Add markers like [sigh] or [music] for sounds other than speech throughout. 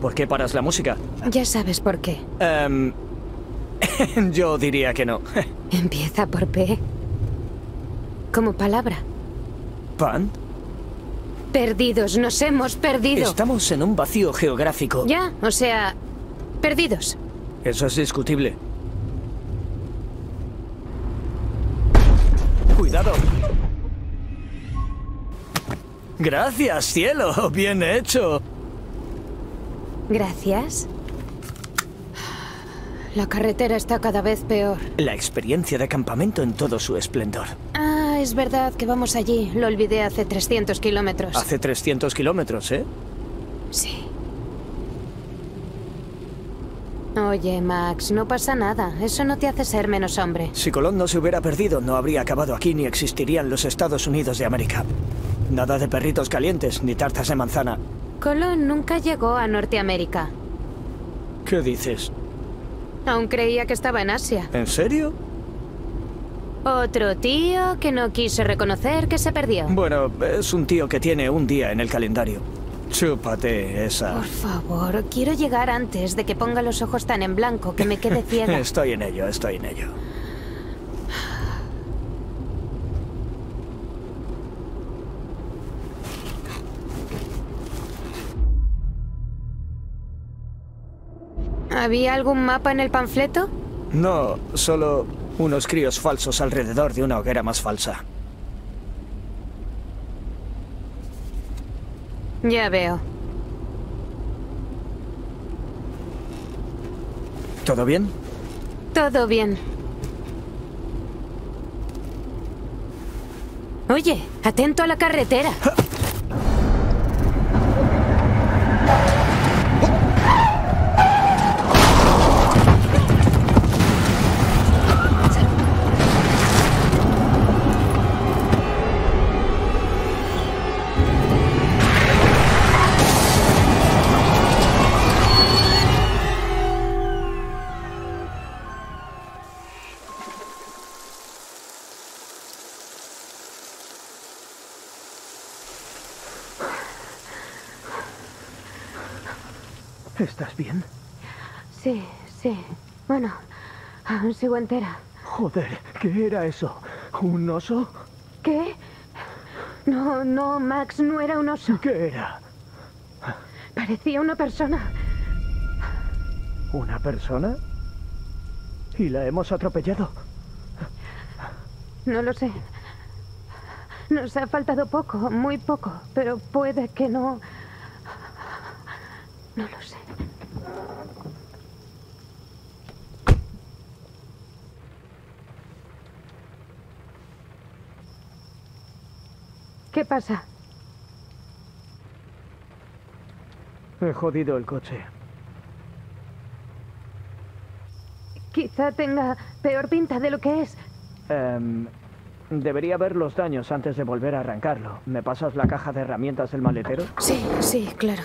¿Por qué paras la música? Ya sabes por qué. Em, [laughs] yo diría que no. [laughs] Empieza por P. Como palabra. ¿Pan? Perdidos, nos hemos perdido. Estamos en un vacío geográfico. Ya, o sea, perdidos. Eso es discutible. Cuidado. Gracias, cielo. [laughs] Bien hecho. Gracias. La carretera está cada vez peor. La experiencia de campamento en todo su esplendor. Ah, es verdad que vamos allí. Lo olvidé hace 300 kilómetros. Hace 300 kilómetros, ¿eh? Sí. Oye, Max, no pasa nada. Eso no te hace ser menos hombre. Si Colón no se hubiera perdido, no habría acabado aquí ni existirían los Estados Unidos de América. Nada de perritos calientes ni tartas de manzana. Colón nunca llegó a Norteamérica. ¿Qué dices? Aún creía que estaba en Asia. ¿En serio? Otro tío que no quiso reconocer que se perdió. Bueno, es un tío que tiene un día en el calendario. Chúpate esa. Por favor, quiero llegar antes de que ponga los ojos tan en blanco que me quede [laughs] ciega. Estoy en ello, estoy en ello. ¿Había algún mapa en el panfleto? No, solo unos críos falsos alrededor de una hoguera más falsa. Ya veo. ¿Todo bien? Todo bien. Oye, atento a la carretera. ¿Estás bien? Sí, sí. Bueno, aún sigo entera. Joder, ¿qué era eso? ¿Un oso? ¿Qué? No, no, Max, no era un oso. ¿Qué era? Parecía una persona. ¿Una persona? ¿Y la hemos atropellado? No lo sé. Nos ha faltado poco, muy poco, pero puede que no... No lo sé. ¿Qué pasa? He jodido el coche. Quizá tenga peor pinta de lo que es. Em, debería ver los daños antes de volver a arrancarlo. ¿Me pasas la caja de herramientas del maletero? Sí, sí, claro.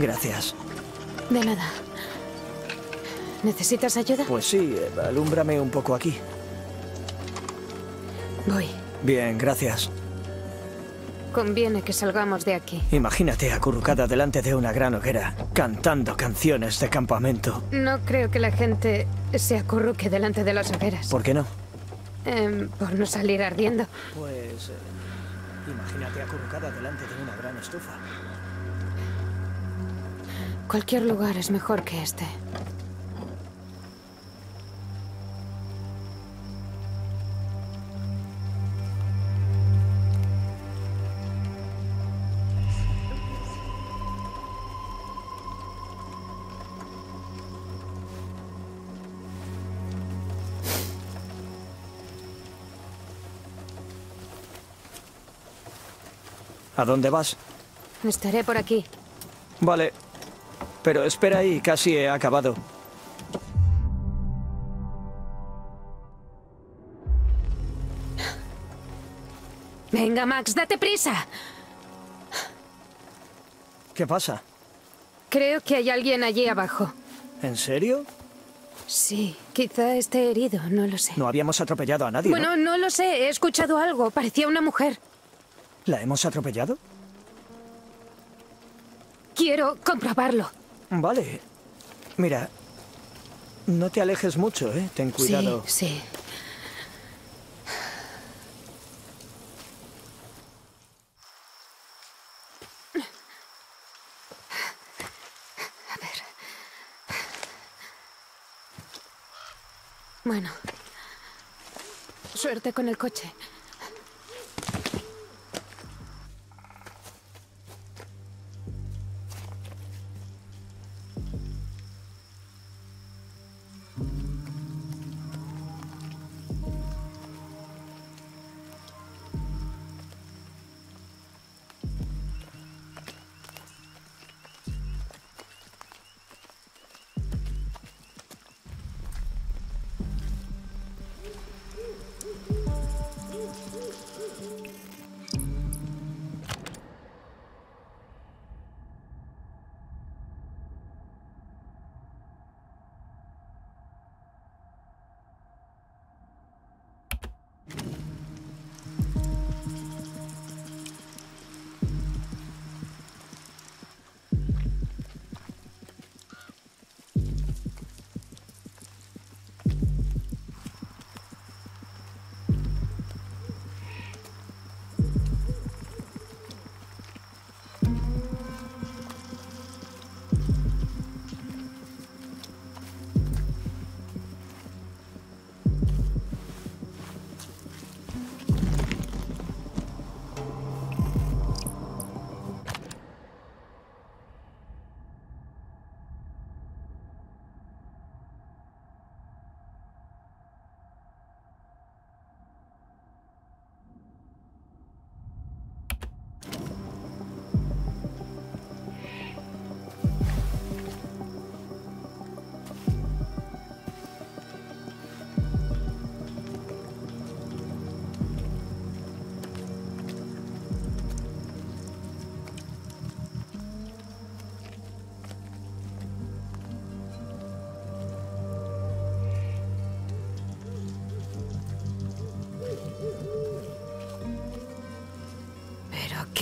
Gracias. De nada. ¿Necesitas ayuda? Pues sí, alúmbrame un poco aquí. Voy. Bien, gracias. Conviene que salgamos de aquí. Imagínate acurrucada delante de una gran hoguera, cantando canciones de campamento. No creo que la gente se acurruque delante de las hogueras. ¿Por qué no? Em, por no salir ardiendo. Pues... eh, imagínate acurrucada delante de una gran estufa. Cualquier lugar es mejor que este. ¿A dónde vas? Estaré por aquí. Vale. Pero espera ahí, casi he acabado. Venga, Max, date prisa. ¿Qué pasa? Creo que hay alguien allí abajo. ¿En serio? Sí, quizá esté herido, no lo sé. No habíamos atropellado a nadie. ¿no? Bueno, no lo sé, he escuchado algo. Parecía una mujer. ¿La hemos atropellado? Quiero comprobarlo. Vale. Mira, no te alejes mucho, ¿eh? Ten cuidado. Sí, sí. A ver. Bueno. Suerte con el coche.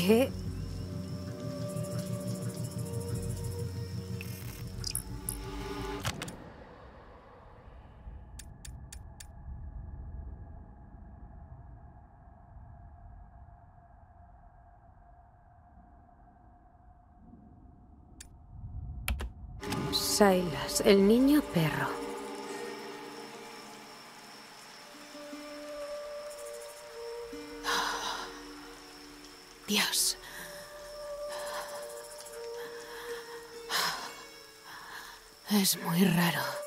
Qué? Silas, el niño perro. Es muy raro.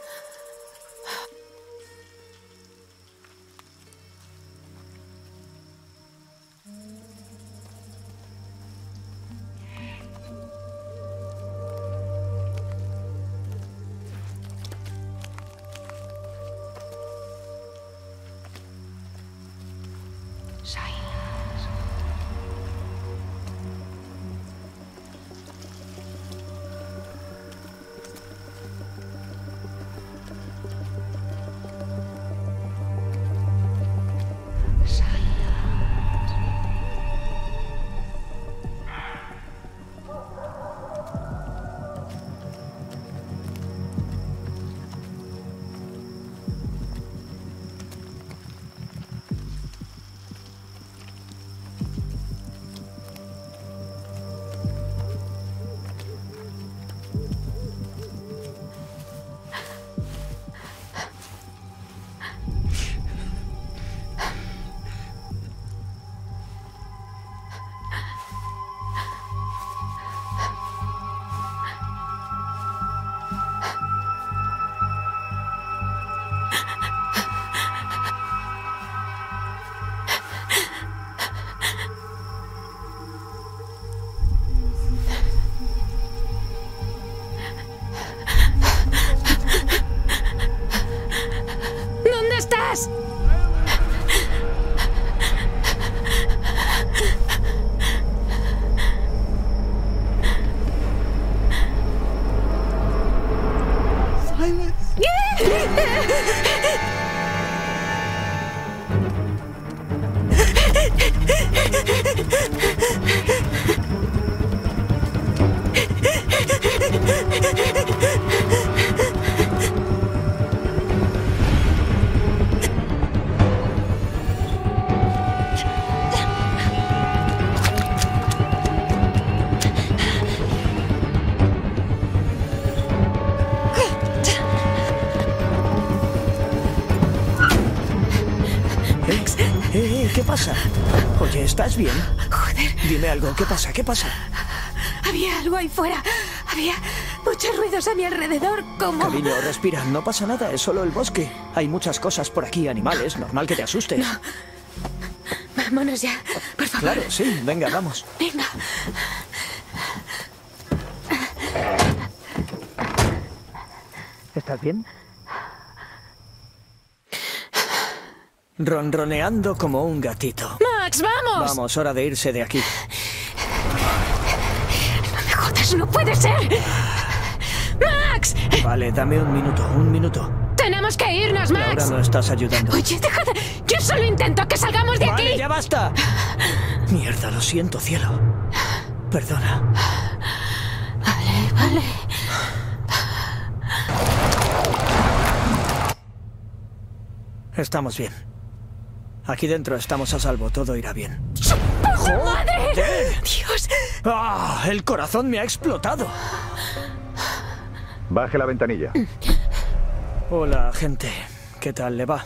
¿Qué pasa? Oye, ¿estás bien? Joder, Dime algo, ¿qué pasa? ¿Qué pasa? había algo ahí fuera. Había muchos ruidos a mi alrededor, como... Cariño, respira, no pasa nada, es solo el bosque. Hay muchas cosas por aquí, animales, normal que te asustes. Vámonos ya, por favor. Claro, sí, venga, vamos. Venga. ¿Estás bien? Ronroneando como un gatito. Max, vamos. Vamos, hora de irse de aquí. No me jodas, no puede ser. Max, Vale, dame un minuto, un minuto. tenemos que irnos, Ahora Max. no estás ayudando. Oye, deja de... Yo solo intento que salgamos de Vale, aquí. ya basta. Mierda, lo siento, cielo. Perdona. Vale, vale. Estamos bien. Aquí dentro estamos a salvo, todo irá bien. ¡Puta madre! Dios, ¡Ah! El corazón me ha explotado. Baje la ventanilla. Hola, gente. ¿Qué tal le va?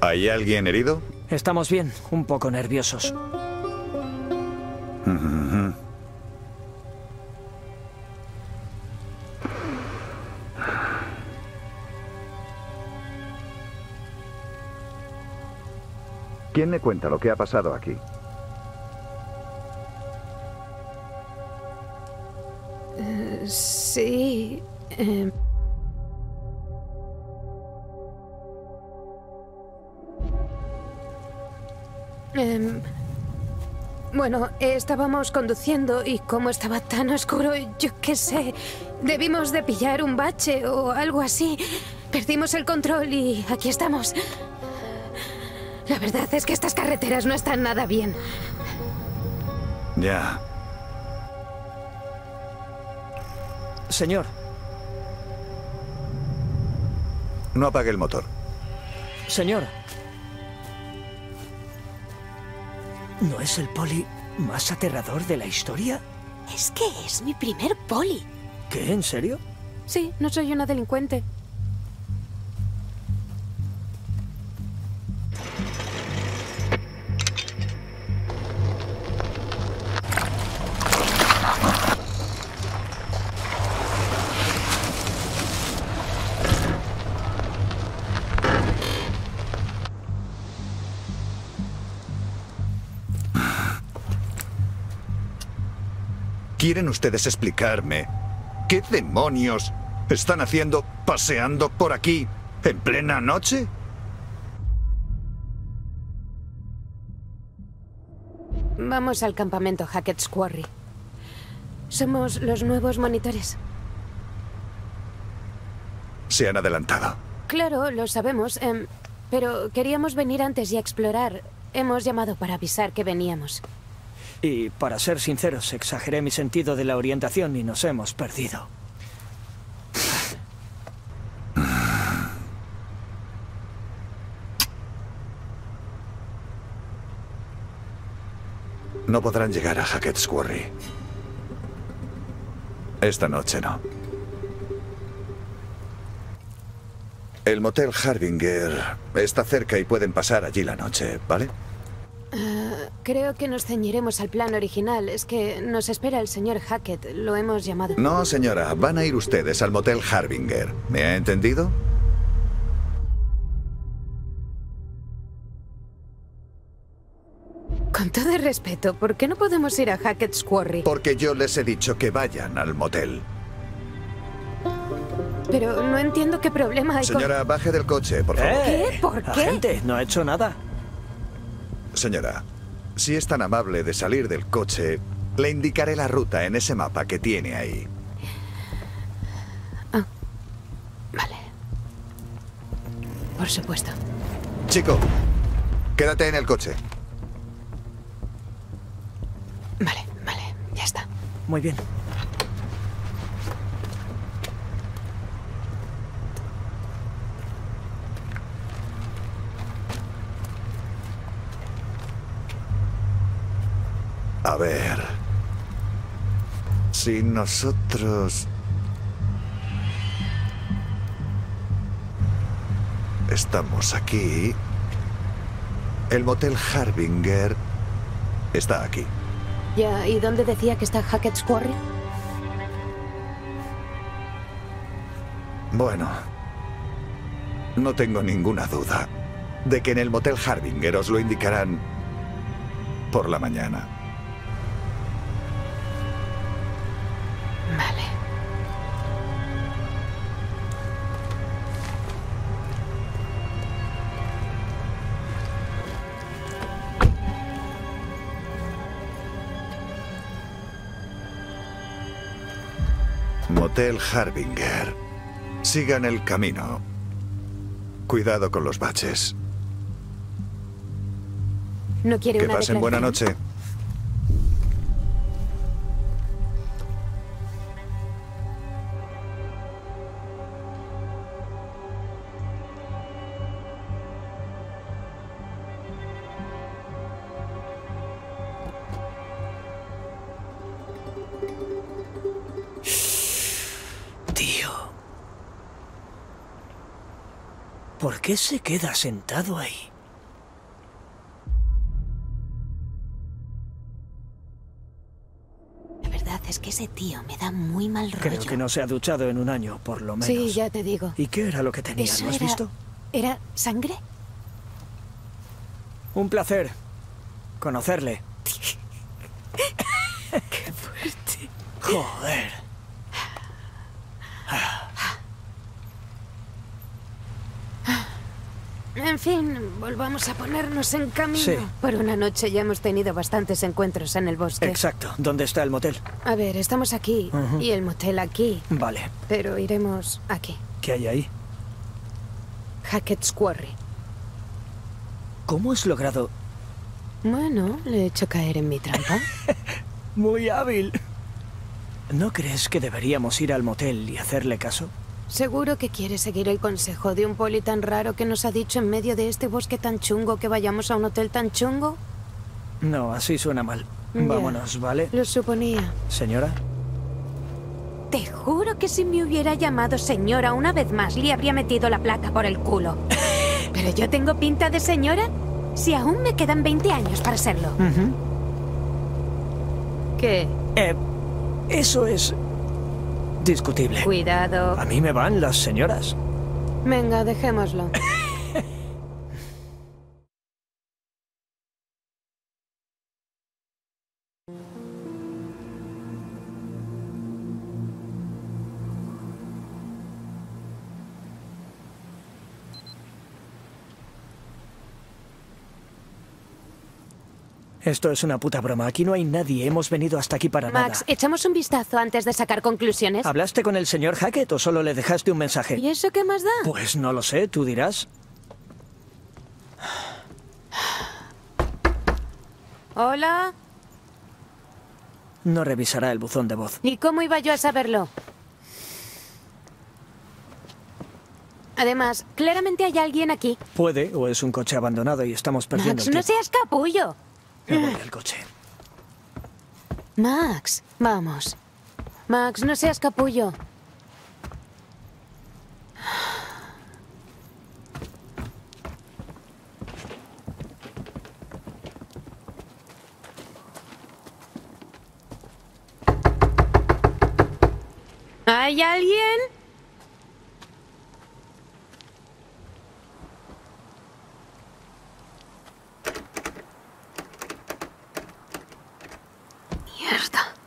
¿Hay alguien herido? Estamos bien, un poco nerviosos. ¿Quién me cuenta lo que ha pasado aquí? sí. eh, em, bueno, estábamos conduciendo y como estaba tan oscuro, yo qué sé, debimos de pillar un bache o algo así. Perdimos el control y aquí estamos. La verdad es que estas carreteras no están nada bien. Ya. Señor, No apague el motor. señor. ¿No es el poli más aterrador de la historia? Es que es mi primer poli. ¿Qué? ¿En serio? Sí, no soy una delincuente. ¿Quieren ustedes explicarme qué demonios están haciendo paseando por aquí en plena noche? Vamos al campamento Hackett's Quarry. Somos los nuevos monitores. Se han adelantado. Claro, lo sabemos, em, pero queríamos venir antes y explorar. Hemos llamado para avisar que veníamos. Y para ser sinceros, exageré mi sentido de la orientación y nos hemos perdido. No podrán llegar a Hackett's Quarry. Esta noche no. El motel Harbinger está cerca y pueden pasar allí la noche, ¿vale? Creo que nos ceñiremos al plan original. Es que nos espera el señor Hackett. Lo hemos llamado. No, señora, van a ir ustedes al motel Harbinger. ¿Me ha entendido? Con todo el respeto, ¿por qué no podemos ir a Hackett's Quarry? Porque yo les he dicho que vayan al motel. Pero no entiendo qué problema hay con... Señora, baje del coche, por favor. ¿Qué? ¿Por qué? Agente, no ha hecho nada. Señora, si es tan amable de salir del coche, le indicaré la ruta en ese mapa que tiene ahí. Vale. Por supuesto. Chico, quédate en el coche. Vale, vale, ya está. Muy bien. A ver. Si nosotros... Estamos aquí. El motel Harbinger está aquí. Ya, ¿y dónde decía que está Hackett's Quarry? Bueno, no tengo ninguna duda de que en el motel Harbinger os lo indicarán por la mañana. Motel Harbinger. Sigan el camino. Cuidado con los baches. No quiere Que una pasen buena noche. ¿Por qué se queda sentado ahí? La verdad es que ese tío me da muy mal rollo. Creo que no se ha duchado en un año, por lo menos. Sí, ya te digo. ¿Y qué era lo que tenía? ¿Eso ¿Lo has era- visto? ¿Era sangre? Un placer conocerle. [laughs] ¡Qué fuerte! Joder. En fin, volvamos a ponernos en camino. Sí. Por una noche ya hemos tenido bastantes encuentros en el bosque. Exacto. ¿Dónde está el motel? A ver, estamos aquí y el motel aquí, Vale. pero iremos aquí. ¿Qué hay ahí? Hackett's Quarry. ¿Cómo has logrado...? Bueno, le he hecho caer en mi trampa. [laughs] Muy hábil. ¿No crees que deberíamos ir al motel y hacerle caso? ¿Seguro que quiere seguir el consejo de un poli tan raro que nos ha dicho en medio de este bosque tan chungo que vayamos a un hotel tan chungo? No, así suena mal. Vámonos, ¿vale? Lo suponía. Señora. Te juro que si me hubiera llamado señora una vez más, le habría metido la placa por el culo. [laughs] ¿Pero yo tengo pinta de señora? Si aún me quedan 20 años para serlo. ¿Qué? Eh, eso es... discutible. Cuidado. A mí me van las señoras. Venga, dejémoslo. [laughs] Esto es una puta broma. Aquí no hay nadie. Hemos venido hasta aquí para Max, nada. echamos un vistazo antes de sacar conclusiones. ¿Hablaste con el señor Hackett o solo le dejaste un mensaje? ¿Y eso qué más da? Pues no lo sé, tú dirás. Hola. No revisará el buzón de voz. ¿Y cómo iba yo a saberlo? Además, claramente hay alguien aquí. Puede, o es un coche abandonado y estamos perdiendo Max, el no seas capullo. Voy al coche. Max, vamos. Max, no seas capullo. ¿Hay alguien? Mierda.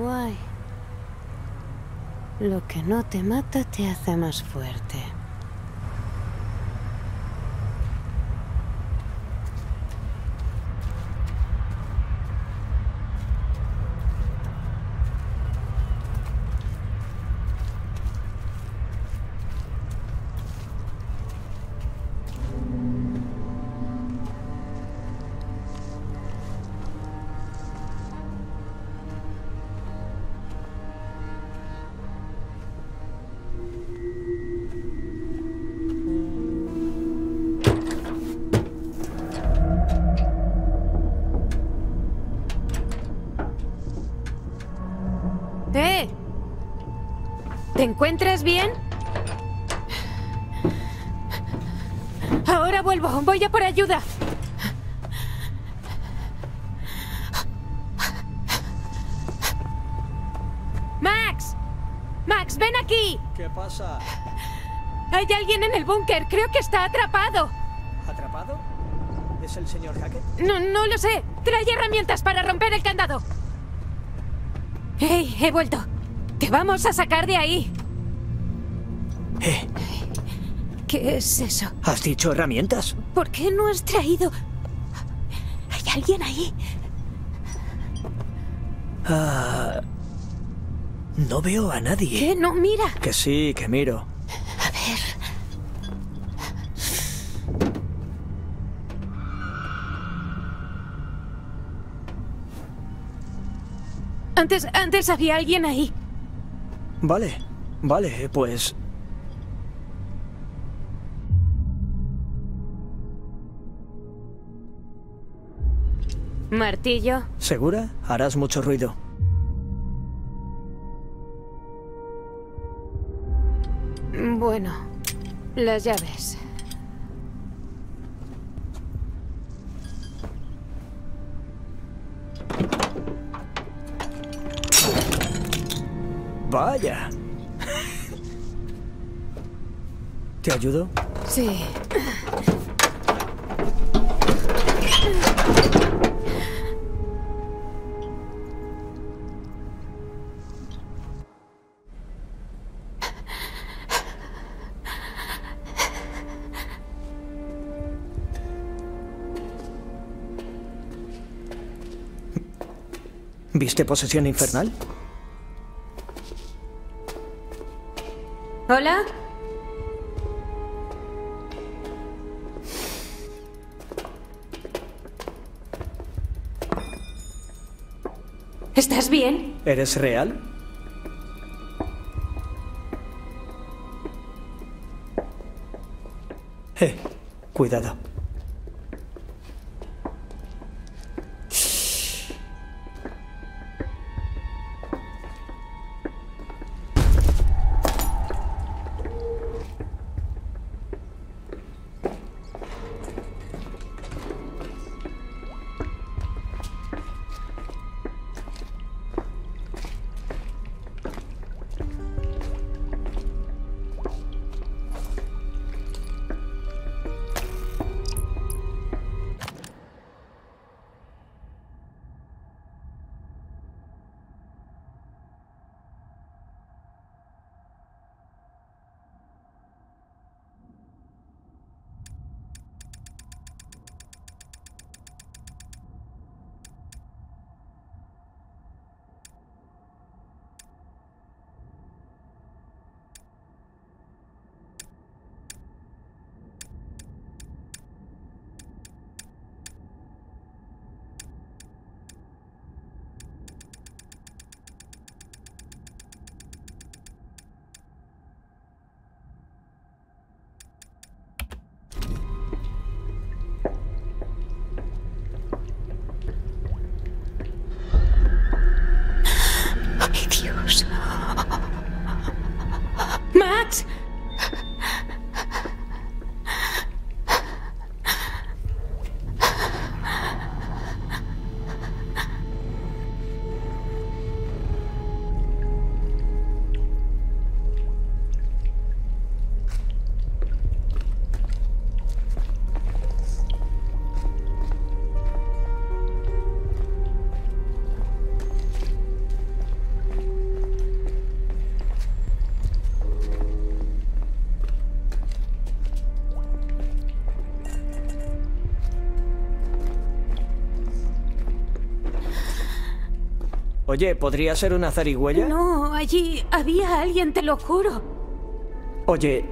Guay. Lo que no te mata te hace más fuerte. ¿Te encuentras bien? Ahora vuelvo. Voy a por ayuda. ¡Max! ¡Max, ven aquí! ¿Qué pasa? Hay alguien en el búnker. Creo que está atrapado. ¿Atrapado? ¿Es el señor Hackett? No, no lo sé. Trae herramientas para romper el candado. ¡Hey! He vuelto. Te vamos a sacar de ahí. Eh, ¿Qué es eso? ¿has dicho herramientas? ¿Por qué no has traído... ¿Hay alguien ahí? No veo a nadie. ¿Qué? No, mira. Que sí, que miro. A ver. Antes, antes había alguien ahí. Vale, vale, pues... Martillo. ¿Segura? Harás mucho ruido. Bueno, las llaves. Vaya. ¿Te ayudo? Sí. ¿Viste posesión infernal? ¿Hola? ¿Estás bien? ¿Eres real? Eh, cuidado. Oye, ¿podría ser una zarigüeya? No, allí había alguien, te lo juro. Oye,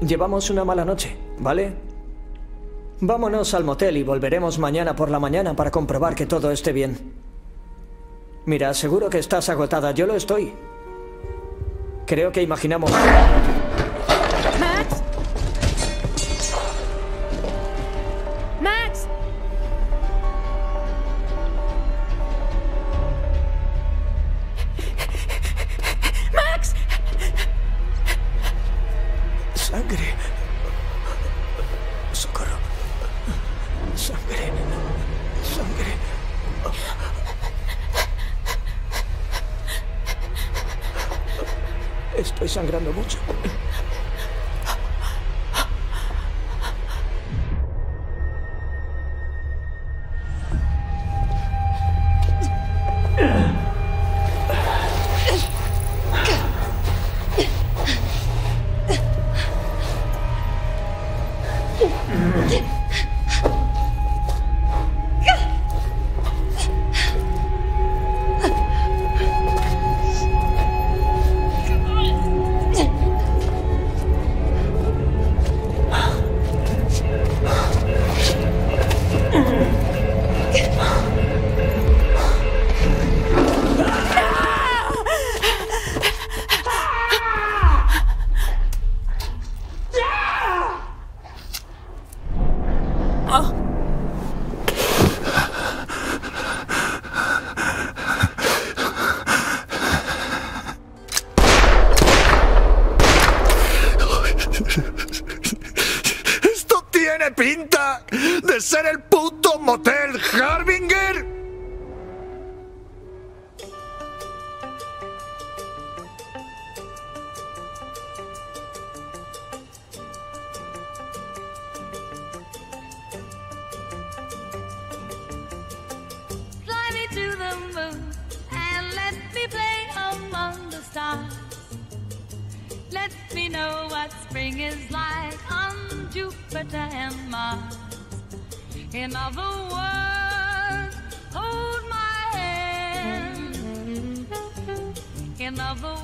llevamos una mala noche, ¿vale? Vámonos al motel y volveremos mañana por la mañana para comprobar que todo esté bien. Mira, seguro que estás agotada, yo lo estoy. Creo que imaginamos... spring is like on Jupiter and Mars. In other words, hold my hand. In other